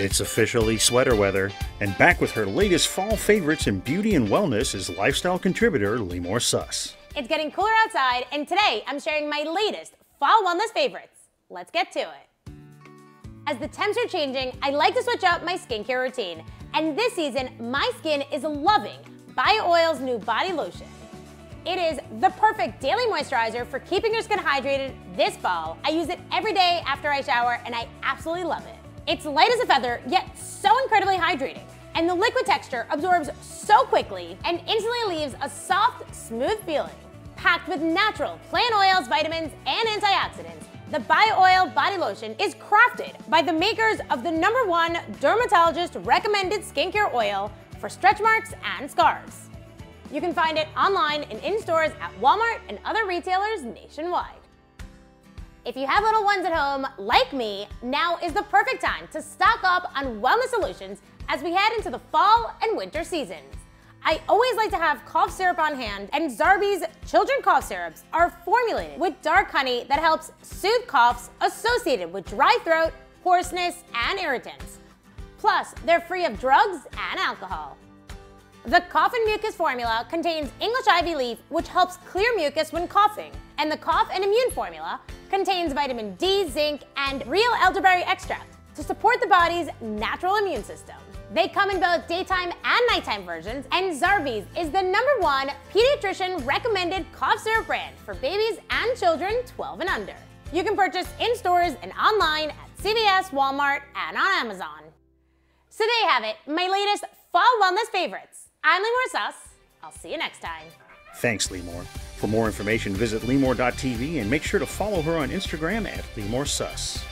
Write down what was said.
It's officially sweater weather, and back with her latest fall favorites in beauty and wellness is lifestyle contributor Limor Suss. It's getting cooler outside, and today I'm sharing my latest fall wellness favorites. Let's get to it. As the temps are changing, I like to switch up my skincare routine, and this season, my skin is loving BioOil's new body lotion. It is the perfect daily moisturizer for keeping your skin hydrated this fall. I use it every day after I shower, and I absolutely love it. It's light as a feather, yet so incredibly hydrating. And the liquid texture absorbs so quickly and instantly leaves a soft, smooth feeling. Packed with natural plant oils, vitamins, and antioxidants, the BioOil Body Lotion is crafted by the makers of the number one dermatologist recommended skincare oil for stretch marks and scars. You can find it online and in stores at Walmart and other retailers nationwide. If you have little ones at home, like me, now is the perfect time to stock up on wellness solutions as we head into the fall and winter seasons. I always like to have cough syrup on hand, and Zarbee's children cough syrups are formulated with dark honey that helps soothe coughs associated with dry throat, hoarseness, and irritants. Plus, they're free of drugs and alcohol. The Cough and Mucus formula contains English ivy leaf, which helps clear mucus when coughing, and the Cough and Immune formula contains vitamin D, zinc, and real elderberry extract to support the body's natural immune system. They come in both daytime and nighttime versions, and Zarbee's is the number one pediatrician recommended cough syrup brand for babies and children 12 and under. You can purchase in stores and online at CVS, Walmart, and on Amazon. So there you have it, my latest fall wellness favorites. I'm Limor Suss. I'll see you next time. Thanks, Limor. For more information, visit limor.tv and make sure to follow her on Instagram at Limor Suss.